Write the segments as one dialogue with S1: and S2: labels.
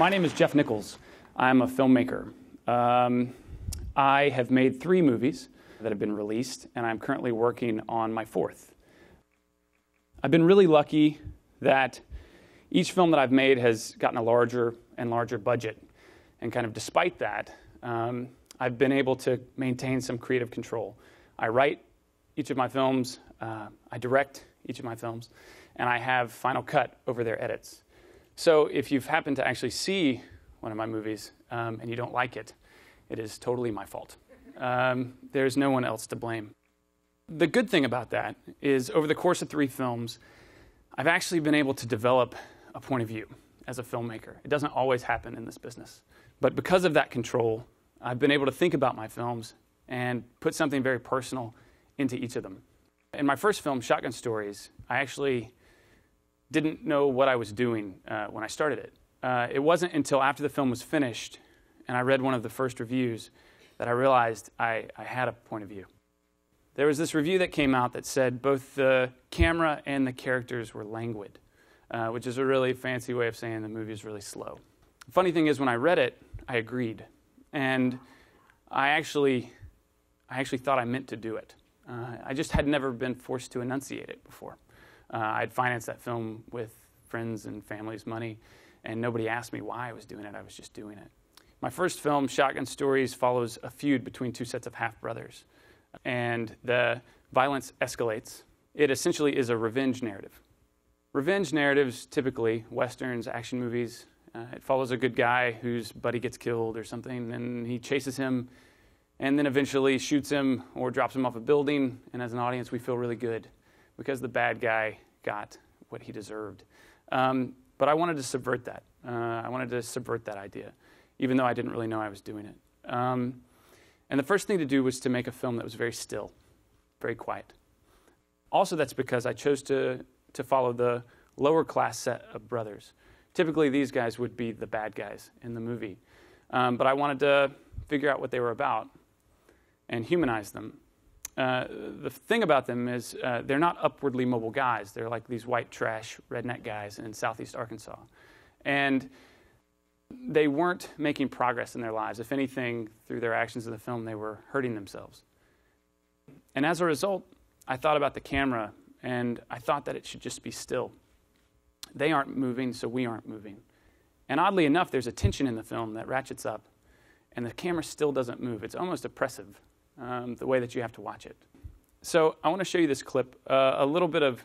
S1: My name is Jeff Nichols. I'm a filmmaker. Um, I have made three movies that have been released, and I'm currently working on my fourth. I've been really lucky that each film that I've made has gotten a larger and larger budget. And kind of despite that, um, I've been able to maintain some creative control. I write each of my films, uh, I direct each of my films, and I have final cut over their edits. So if you've happened to actually see one of my movies um, and you don't like it, it is totally my fault. Um, there's no one else to blame. The good thing about that is over the course of three films, I've actually been able to develop a point of view as a filmmaker. It doesn't always happen in this business. But because of that control, I've been able to think about my films and put something very personal into each of them. In my first film, Shotgun Stories, I actually didn't know what I was doing uh, when I started it. Uh, it wasn't until after the film was finished and I read one of the first reviews that I realized I, I had a point of view. There was this review that came out that said both the camera and the characters were languid, uh, which is a really fancy way of saying the movie is really slow. The funny thing is, when I read it, I agreed. And I actually, I actually thought I meant to do it. Uh, I just had never been forced to enunciate it before. Uh, I'd financed that film with friends and family's money, and nobody asked me why I was doing it. I was just doing it. My first film, Shotgun Stories, follows a feud between two sets of half brothers, and the violence escalates. It essentially is a revenge narrative. Revenge narratives, typically, westerns, action movies, uh, it follows a good guy whose buddy gets killed or something, and he chases him and then eventually shoots him or drops him off a building. And as an audience, we feel really good because the bad guy got what he deserved. Um, but I wanted to subvert that. Uh, I wanted to subvert that idea, even though I didn't really know I was doing it. Um, and the first thing to do was to make a film that was very still, very quiet. Also, that's because I chose to, to follow the lower class set of brothers. Typically, these guys would be the bad guys in the movie. Um, but I wanted to figure out what they were about and humanize them. Uh, the thing about them is uh, they're not upwardly mobile guys. They're like these white trash redneck guys in southeast Arkansas. And they weren't making progress in their lives. If anything, through their actions in the film, they were hurting themselves. And as a result, I thought about the camera and I thought that it should just be still. They aren't moving, so we aren't moving. And oddly enough, there's a tension in the film that ratchets up, and the camera still doesn't move. It's almost oppressive um, the way that you have to watch it. So I want to show you this clip, uh, a little bit of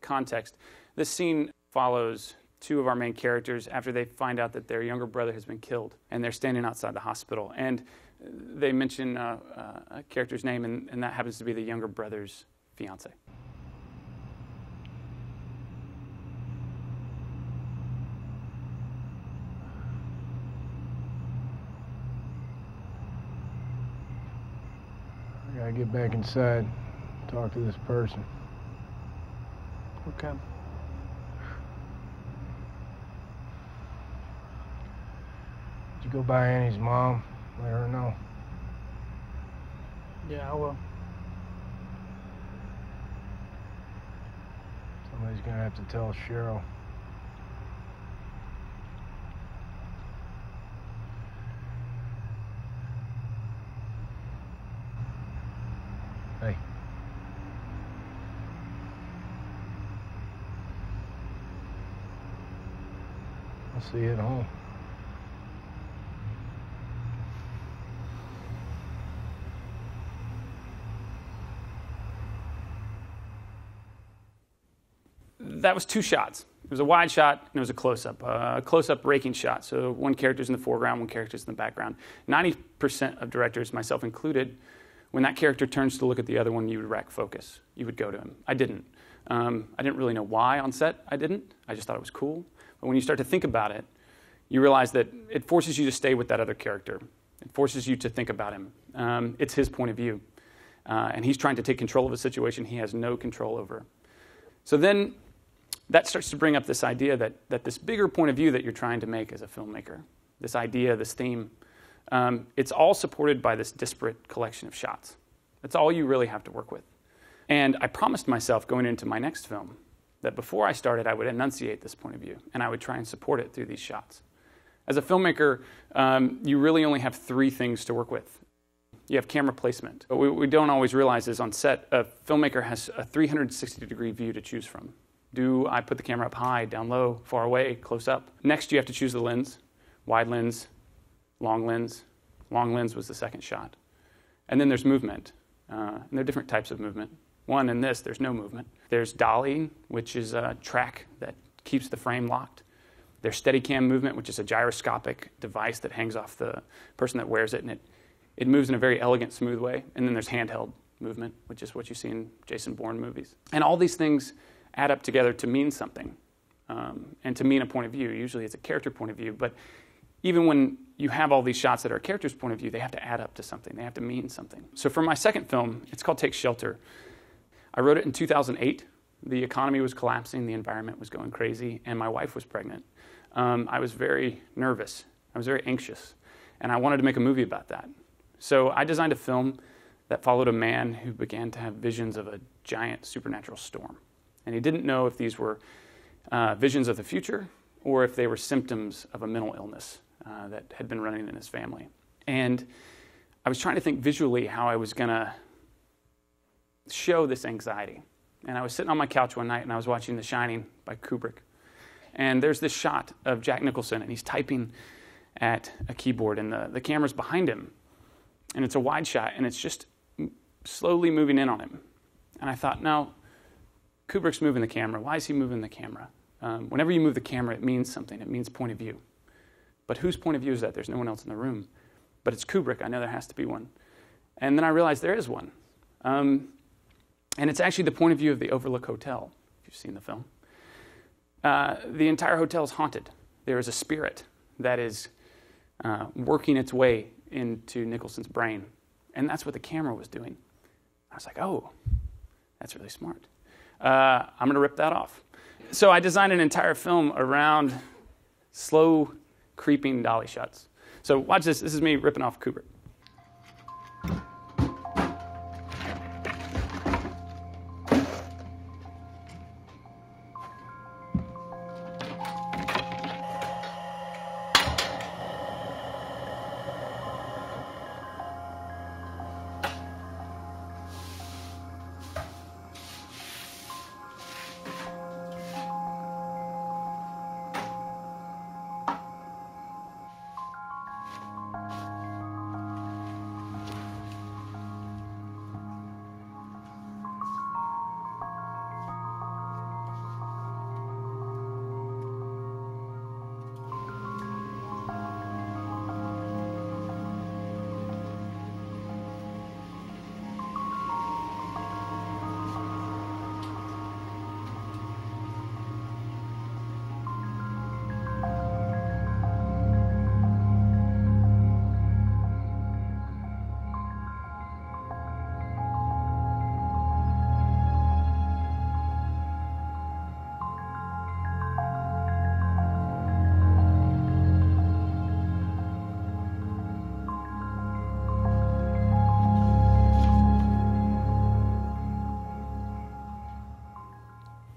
S1: context. This scene follows two of our main characters after they find out that their younger brother has been killed, and they're standing outside the hospital. And they mention uh, uh, a character's name, and, and that happens to be the younger brother's fiance.
S2: Gotta get back inside, talk to this person.
S3: Okay.
S2: Did you go by Annie's mom? Let her know.
S3: Yeah, I will.
S2: Somebody's gonna have to tell Cheryl. Hey. I'll see you at home.
S1: that was two shots. It was a wide shot and it was a close up, a close up raking shot. So one character's in the foreground, one character's in the background. 90% of directors, myself included, when that character turns to look at the other one, you would rack focus. You would go to him. I didn't. Um, I didn't really know why on set I didn't. I just thought it was cool. But when you start to think about it, you realize that it forces you to stay with that other character. It forces you to think about him. Um, it's his point of view. Uh, and he's trying to take control of a situation he has no control over. So then that starts to bring up this idea that, that this bigger point of view that you're trying to make as a filmmaker, this idea, this theme, um, it's all supported by this disparate collection of shots. That's all you really have to work with. And I promised myself going into my next film that before I started, I would enunciate this point of view and I would try and support it through these shots. As a filmmaker, um, you really only have three things to work with. You have camera placement. What we don't always realize is on set, a filmmaker has a 360 degree view to choose from. Do I put the camera up high, down low, far away, close up? Next, you have to choose the lens wide lens, long lens. Long lens was the second shot. And then there's movement. Uh, and there are different types of movement. One, in this, there's no movement. There's dollying, which is a track that keeps the frame locked. There's Steadicam movement, which is a gyroscopic device that hangs off the person that wears it, and it, it moves in a very elegant, smooth way. And then there's handheld movement, which is what you see in Jason Bourne movies. And all these things add up together to mean something um, and to mean a point of view. Usually it's a character point of view, but even when you have all these shots that are a character's point of view, they have to add up to something. They have to mean something. So for my second film, it's called Take Shelter. I wrote it in 2008. The economy was collapsing, the environment was going crazy, and my wife was pregnant. Um, I was very nervous. I was very anxious, and I wanted to make a movie about that. So I designed a film that followed a man who began to have visions of a giant supernatural storm. And he didn't know if these were uh, visions of the future or if they were symptoms of a mental illness uh, that had been running in his family. And I was trying to think visually how I was going to show this anxiety. And I was sitting on my couch one night and I was watching The Shining by Kubrick. And there's this shot of Jack Nicholson and he's typing at a keyboard and the, the camera's behind him. And it's a wide shot and it's just slowly moving in on him. And I thought, now, Kubrick's moving the camera. Why is he moving the camera? Um, whenever you move the camera, it means something. It means point of view. But whose point of view is that? There's no one else in the room. But it's Kubrick. I know there has to be one. And then I realized there is one. Um, and it's actually the point of view of the Overlook Hotel, if you've seen the film. Uh, the entire hotel is haunted. There is a spirit that is uh, working its way into Nicholson's brain. And that's what the camera was doing. I was like, oh, that's really smart. Uh, I'm going to rip that off. So I designed an entire film around slow creeping dolly shots. So watch this. This is me ripping off Kubrick.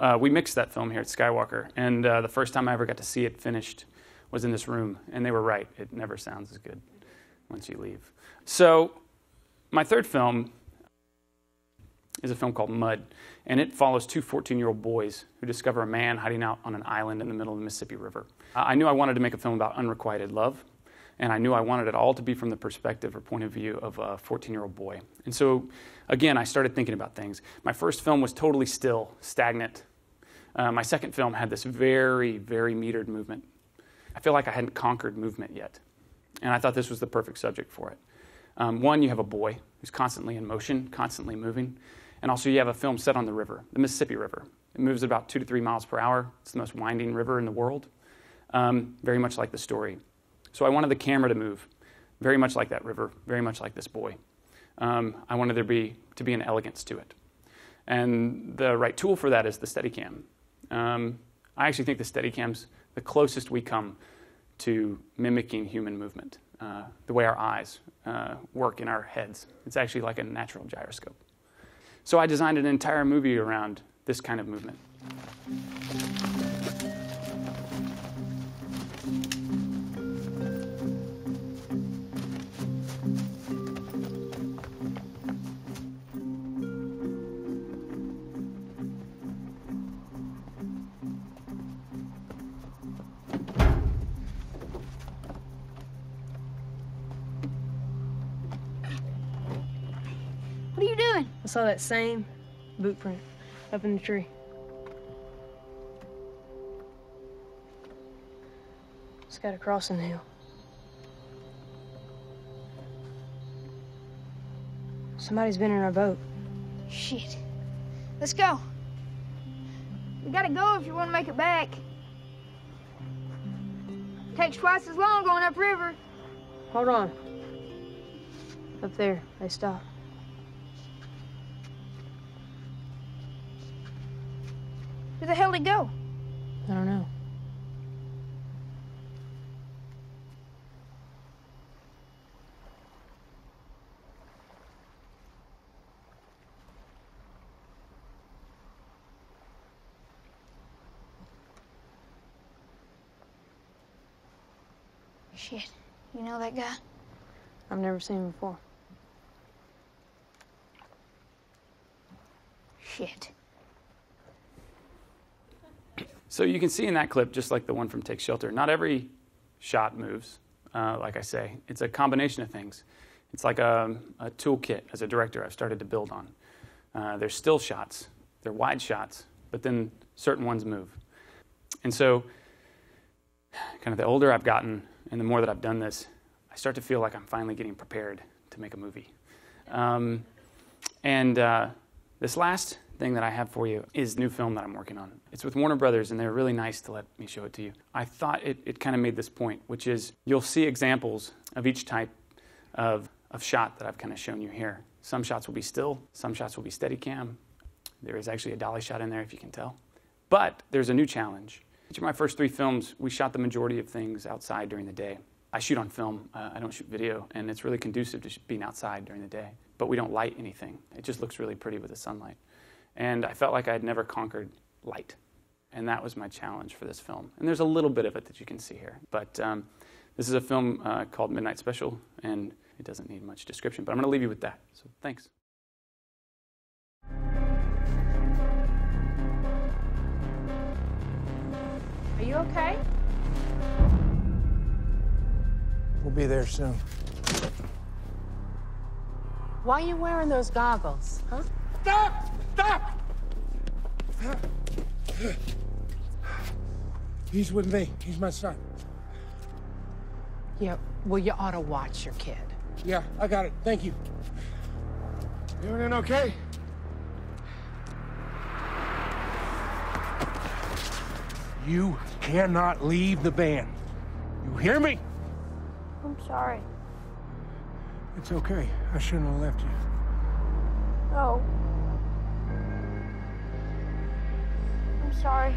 S1: Uh, we mixed that film here at Skywalker, and uh, the first time I ever got to see it finished was in this room, and they were right. It never sounds as good once you leave. So, my third film is a film called Mud, and it follows two 14 year old boys who discover a man hiding out on an island in the middle of the Mississippi River. I knew I wanted to make a film about unrequited love, and I knew I wanted it all to be from the perspective or point of view of a 14 year old boy. And so, again, I started thinking about things. My first film was totally still, stagnant. Uh, my second film had this very, very metered movement. I feel like I hadn't conquered movement yet. And I thought this was the perfect subject for it. Um, one, you have a boy who's constantly in motion, constantly moving. And also, you have a film set on the river, the Mississippi River. It moves at about two to three miles per hour. It's the most winding river in the world, um, very much like the story. So I wanted the camera to move, very much like that river, very much like this boy. Um, I wanted there be, to be an elegance to it. And the right tool for that is the Steadicam. Um, I actually think the Steadicam's the closest we come to mimicking human movement, uh, the way our eyes uh, work in our heads. It's actually like a natural gyroscope. So I designed an entire movie around this kind of movement.
S4: Saw that same boot print up in the tree. It's got a cross in the hill. Somebody's been in our boat.
S5: Shit. Let's go. We gotta go if you want to make it back. Takes twice as long going upriver.
S4: Hold on. Up there, they stopped.
S5: Where the hell did he go?
S4: I don't know.
S5: Shit. You know that guy?
S4: I've never seen him before.
S5: Shit.
S1: So you can see in that clip, just like the one from Take Shelter, not every shot moves. Uh, like I say, it's a combination of things. It's like a, a toolkit as a director I've started to build on. Uh, there's still shots, they're wide shots, but then certain ones move. And so, kind of the older I've gotten and the more that I've done this, I start to feel like I'm finally getting prepared to make a movie. Um, and uh, this last thing that I have for you is new film that I'm working on. It's with Warner Brothers, and they're really nice to let me show it to you. I thought it, it kind of made this point, which is you'll see examples of each type of, of shot that I've kind of shown you here. Some shots will be still, some shots will be Steadicam. There is actually a dolly shot in there, if you can tell. But there's a new challenge. Each of my first three films, we shot the majority of things outside during the day. I shoot on film, uh, I don't shoot video, and it's really conducive to being outside during the day. But we don't light anything, it just looks really pretty with the sunlight. And I felt like I had never conquered light. And that was my challenge for this film. And there's a little bit of it that you can see here. But um, this is a film uh, called Midnight Special, and it doesn't need much description. But I'm going to leave you with that. So thanks.
S6: Are you okay?
S2: We'll be there soon.
S6: Why are you wearing those goggles, huh?
S2: Stop! Stop! He's with me. He's my son.
S6: Yeah, well, you ought to watch your kid.
S2: Yeah, I got it. Thank you. Everything okay? You cannot leave the van. You hear me?
S5: I'm sorry.
S2: It's okay. I shouldn't have left you.
S5: No. I'm sorry.